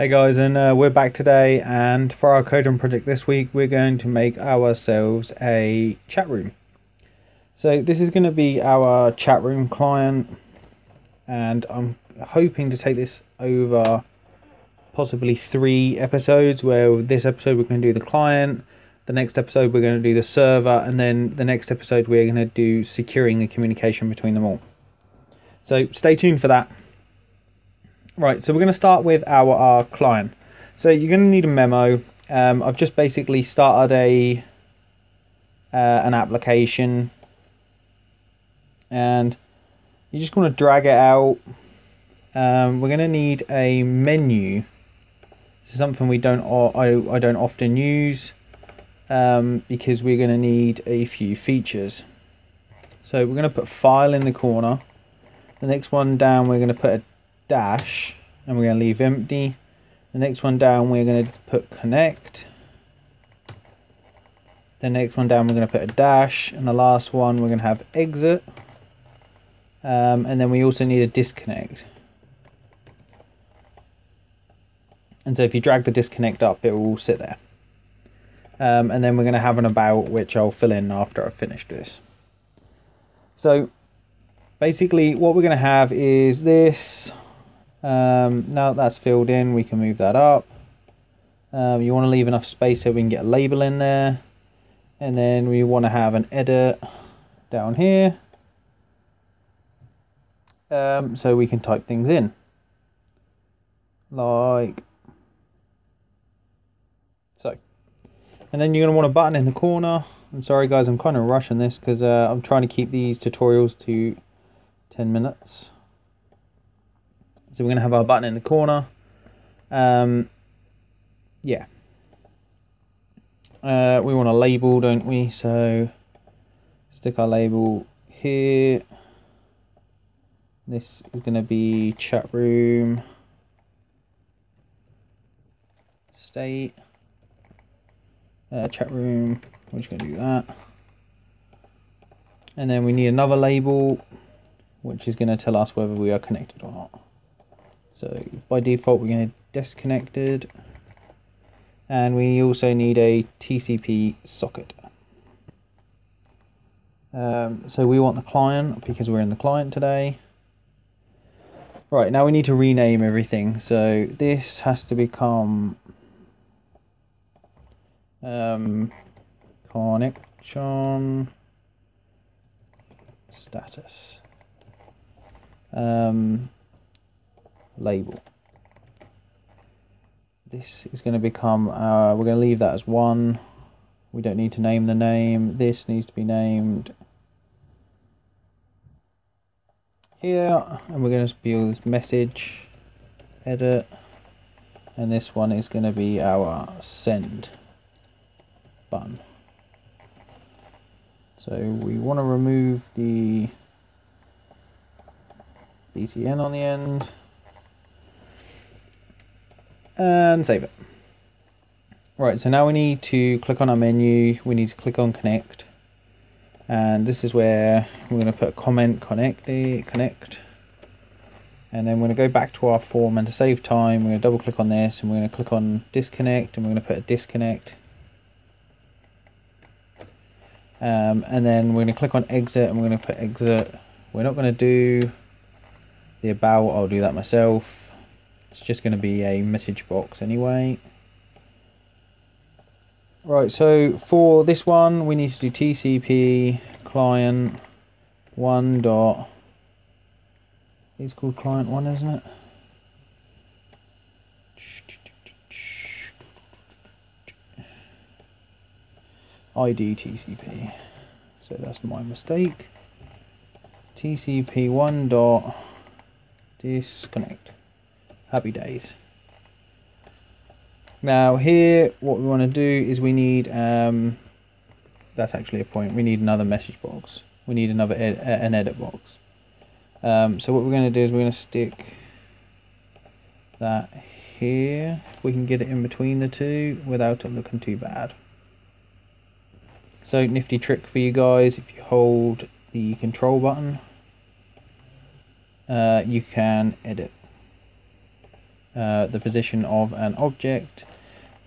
Hey guys, and uh, we're back today. And for our coding project this week, we're going to make ourselves a chat room. So this is going to be our chat room client, and I'm hoping to take this over possibly three episodes. Where this episode we're going to do the client, the next episode we're going to do the server, and then the next episode we're going to do securing the communication between them all. So stay tuned for that. Right, so we're going to start with our, our client. So you're going to need a memo. Um, I've just basically started a uh, an application, and you just want to drag it out. Um, we're going to need a menu. This is something we don't I, I don't often use um, because we're going to need a few features. So we're going to put file in the corner. The next one down, we're going to put a dash and we're going to leave empty. The next one down we're going to put connect. The next one down we're going to put a dash and the last one we're going to have exit. Um, and then we also need a disconnect. And so if you drag the disconnect up it will sit there. Um, and then we're going to have an about which I'll fill in after I've finished this. So basically what we're going to have is this um, now that that's filled in, we can move that up. Um, you want to leave enough space so we can get a label in there. And then we want to have an edit down here. Um, so we can type things in. Like so. And then you're going to want a button in the corner. I'm sorry guys, I'm kind of rushing this because uh, I'm trying to keep these tutorials to 10 minutes. So we're going to have our button in the corner. Um, yeah. Uh, we want a label, don't we? So stick our label here. This is going to be chat room state. Uh, chat room, we're just going to do that. And then we need another label, which is going to tell us whether we are connected or not. So by default, we're going to disconnected. And we also need a TCP socket. Um, so we want the client because we're in the client today. Right, now we need to rename everything. So this has to become um, connection status. Um, label. This is going to become, uh, we're going to leave that as one. We don't need to name the name. This needs to be named here. And we're going to build message, edit. And this one is going to be our send button. So we want to remove the btn on the end and save it. Right, so now we need to click on our menu, we need to click on connect, and this is where we're going to put comment connect, connect, and then we're going to go back to our form and to save time, we're going to double click on this and we're going to click on disconnect and we're going to put a disconnect. Um, and then we're going to click on exit and we're going to put exit. We're not going to do the about, I'll do that myself it's just going to be a message box anyway. Right, so for this one, we need to do TCP client one dot. It's called client one, isn't it? ID TCP. So that's my mistake. TCP one dot disconnect happy days. Now here, what we want to do is we need, um, that's actually a point, we need another message box. We need another ed an edit box. Um, so what we're going to do is we're going to stick that here, if we can get it in between the two without it looking too bad. So nifty trick for you guys, if you hold the control button, uh, you can edit uh, the position of an object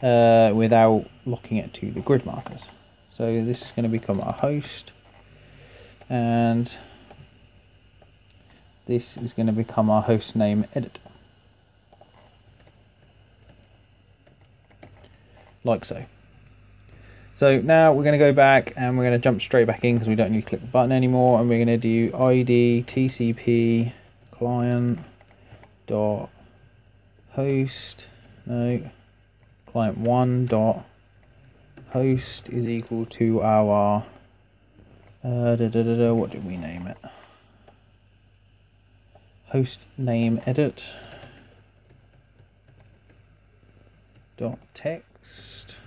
uh, without locking it to the grid markers. So this is going to become our host and this is going to become our host name edit. Like so. So now we're going to go back and we're going to jump straight back in because we don't need to click the button anymore and we're going to do id tcp client dot host no client one dot host is equal to our uh, da, da, da, da, what did we name it? Host name edit dot text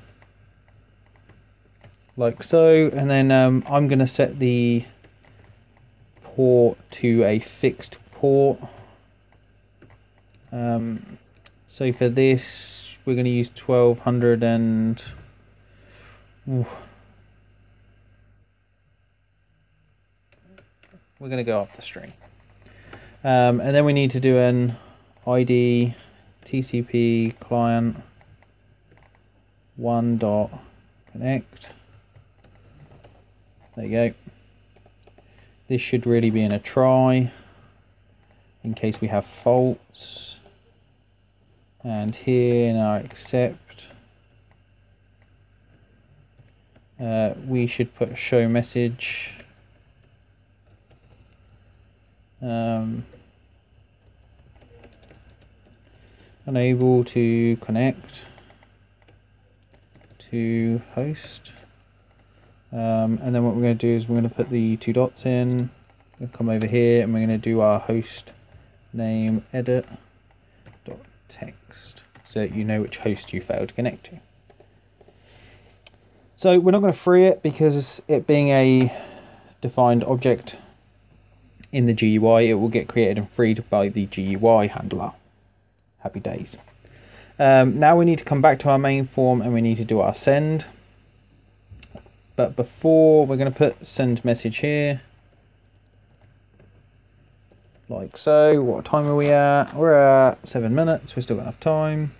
like so and then um, I'm gonna set the port to a fixed port um, so for this we're going to use 1200 and ooh, we're going to go up the string. Um, and then we need to do an id tcp client one dot connect. There you go. This should really be in a try in case we have faults and here in our accept. Uh, we should put show message. Um, unable to connect to host. Um, and then what we're going to do is we're going to put the two dots in. Come over here and we're going to do our host name edit text so that you know which host you failed to connect to. So we're not going to free it because it being a defined object in the GUI, it will get created and freed by the GUI handler. Happy days. Um, now we need to come back to our main form and we need to do our send. But before, we're going to put send message here like so. What time are we at? We're at seven minutes. We've still got enough time.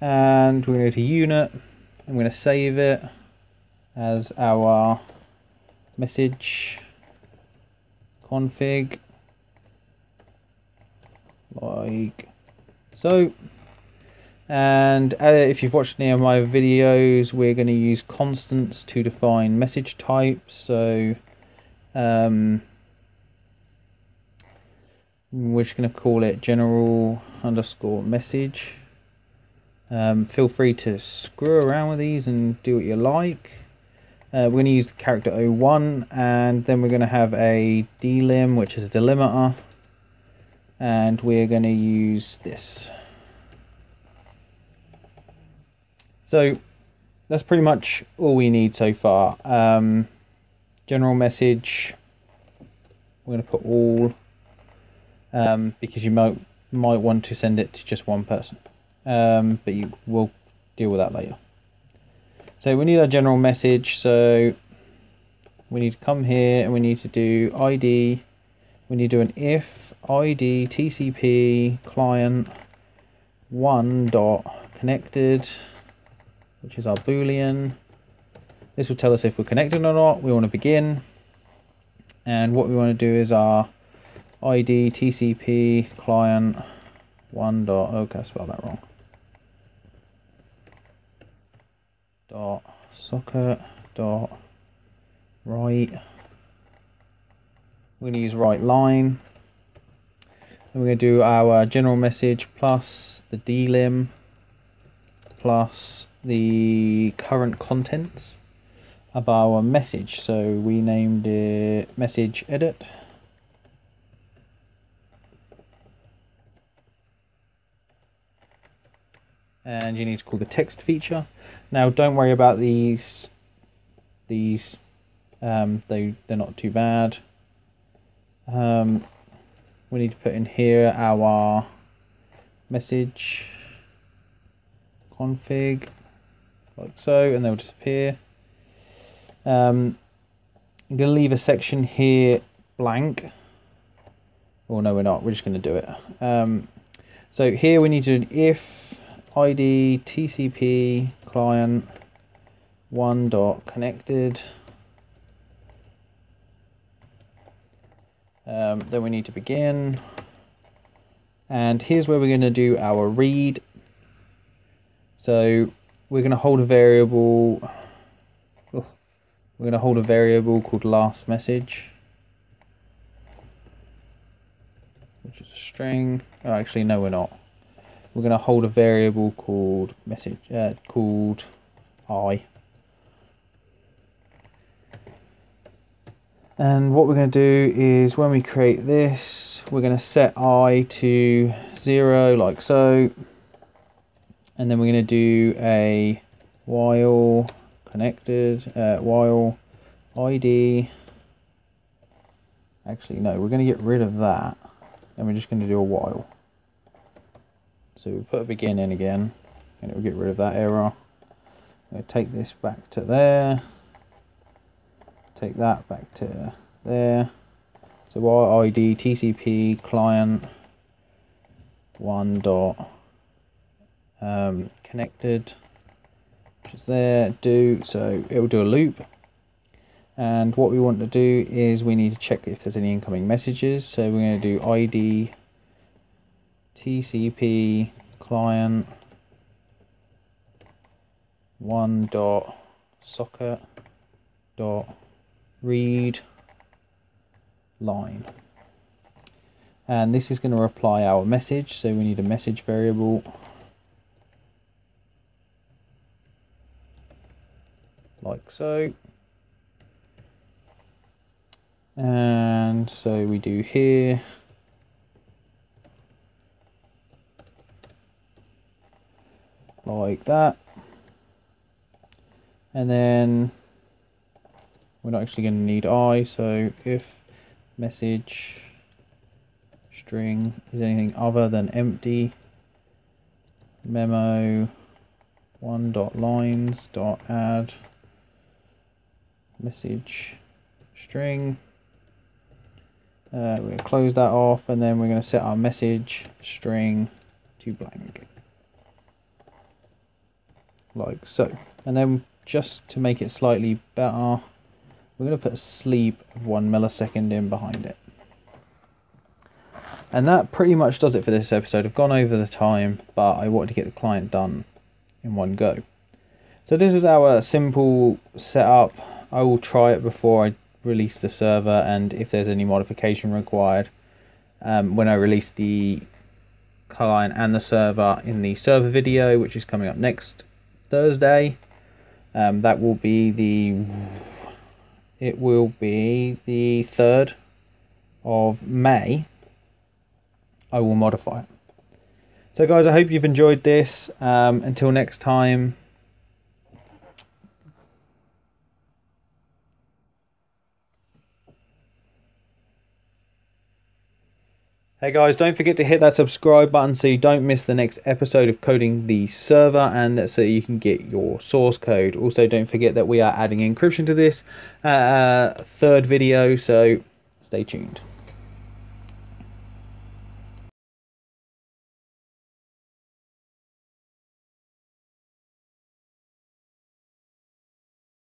And we're going to go to unit. I'm going to save it as our message config like so and uh, if you've watched any of my videos we're going to use constants to define message types so um, we're just going to call it general underscore message. Um, feel free to screw around with these and do what you like. Uh, we're going to use the character 01 and then we're going to have a delim which is a delimiter. And we're going to use this. So that's pretty much all we need so far. Um, general message. We're going to put all um, because you might might want to send it to just one person. Um, but you will deal with that later. So we need our general message. So we need to come here and we need to do ID. We need to do an if ID TCP client one dot connected, which is our boolean. This will tell us if we're connected or not. We want to begin. And what we want to do is our id tcp client one dot okay I spelled that wrong. Dot socket dot write we're going to use write line. And we're going to do our general message plus the delim plus the current contents of our message. So we named it message edit and you need to call the text feature. Now don't worry about these, these, um, they, they're not too bad. Um, we need to put in here our message config like so and they'll disappear. Um, I'm going to leave a section here blank. Oh no we're not, we're just going to do it. Um, So here we need to do if id tcp client one dot connected. Um, then we need to begin. And here's where we're going to do our read. So we're going to hold a variable. We're going to hold a variable called last message. Which is a string. Oh, actually, no, we're not. We're going to hold a variable called message uh, called i. And what we're going to do is when we create this, we're going to set i to 0 like so. And then we're going to do a while connected, uh, while id. Actually, no, we're going to get rid of that. And we're just going to do a while. So we put a begin in again, and it will get rid of that error. To take this back to there take that back to there. So ID TCP client one dot um, connected, which is there, do, so it will do a loop. And what we want to do is we need to check if there's any incoming messages. So we're going to do ID TCP client one dot socket dot read line. And this is going to reply our message so we need a message variable. Like so. And so we do here like that. And then we're not actually going to need i so if message string is anything other than empty memo one dot lines dot add message string uh, we're going to close that off and then we're going to set our message string to blank like so and then just to make it slightly better we're going to put a sleep of one millisecond in behind it. And that pretty much does it for this episode. I've gone over the time, but I wanted to get the client done in one go. So this is our simple setup. I will try it before I release the server and if there's any modification required um, when I release the client and the server in the server video, which is coming up next Thursday. Um, that will be the it will be the 3rd of May. I will modify it. So, guys, I hope you've enjoyed this. Um, until next time. Hey guys, don't forget to hit that subscribe button so you don't miss the next episode of Coding the Server and so you can get your source code. Also, don't forget that we are adding encryption to this uh, third video, so stay tuned.